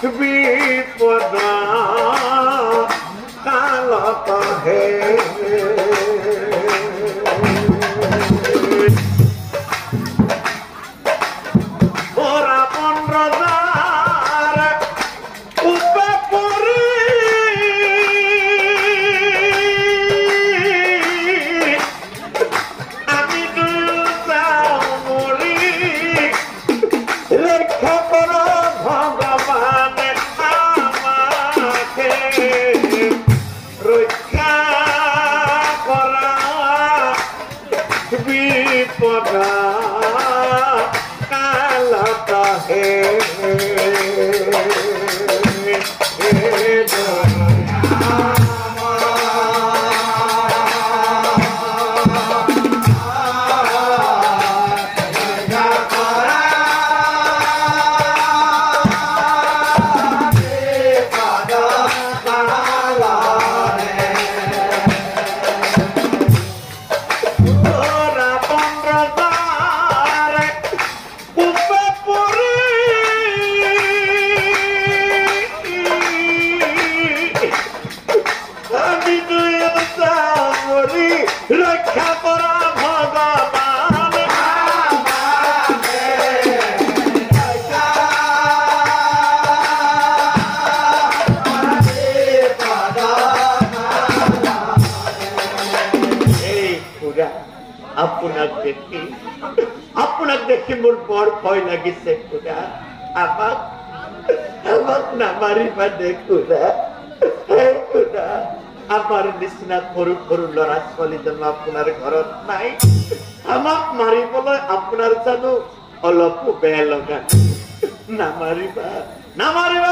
be আপনার দেখি আপনার দেখি মোর বড় ভয় লাগিছে খুদা আমাক আমাক না মারিবা দে খুদা আমার নিচিনা সৰু সৰু ল'ৰা ছোৱালী যেন আপোনাৰ ঘৰত নাই। আমাক মাৰিবলৈ আপোনাৰ জানো অলপো বেয়া লগা নামাৰিবা নামাৰিবা।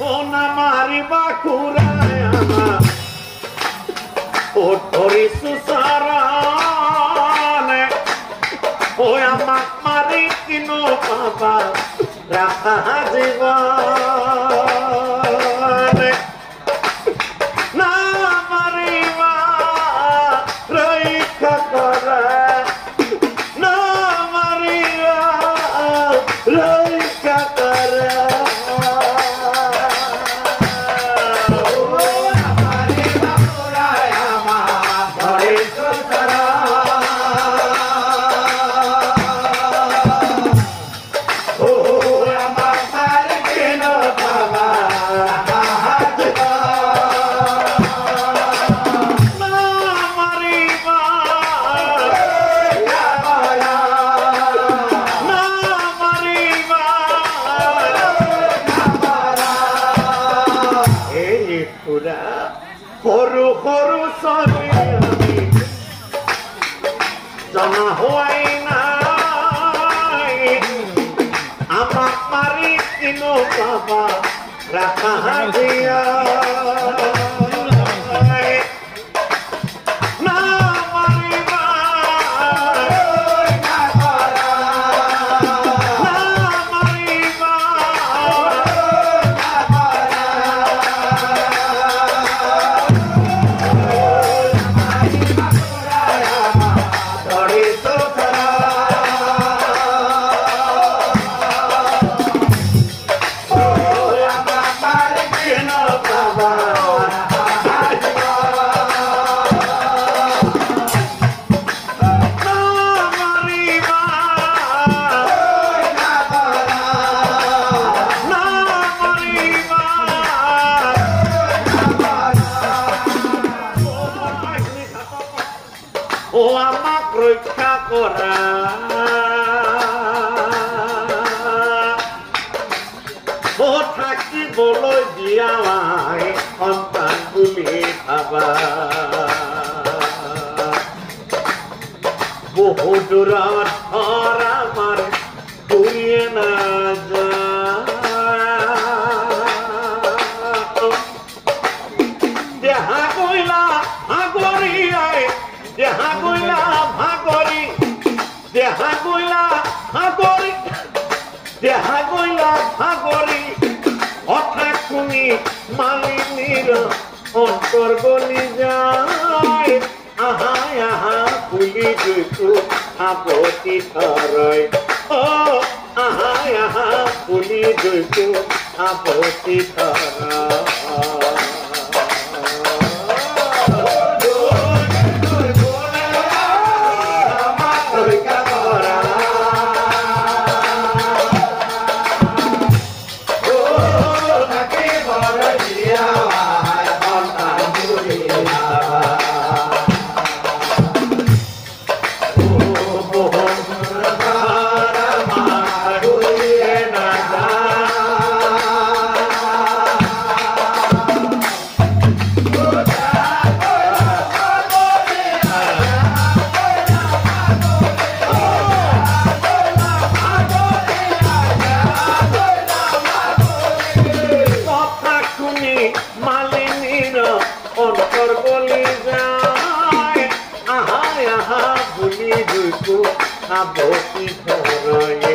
অ, নামাৰিবা খুৰাই আমাক। ও ধরিছু সারানে ও আমাক মারি কিনো পাবা? রাখা জীবনে সৰু সৰু ছোৱালী আমি। জমা হোৱাই নাই। আমাক মাৰি কিনো দিয়া কৰা ও থাকিবলৈ দিয়া নাই সন্তান বুলি ভাবা বহু দূৰত মালিনীৰ অন্তৰ গলি যায়। আহা বুলি গৈছো আপত্তি ধৰয় অ আহাই আহা আপতি ধরা মালিনীর অন্তর বলি যায় Chico, a boca empurranha.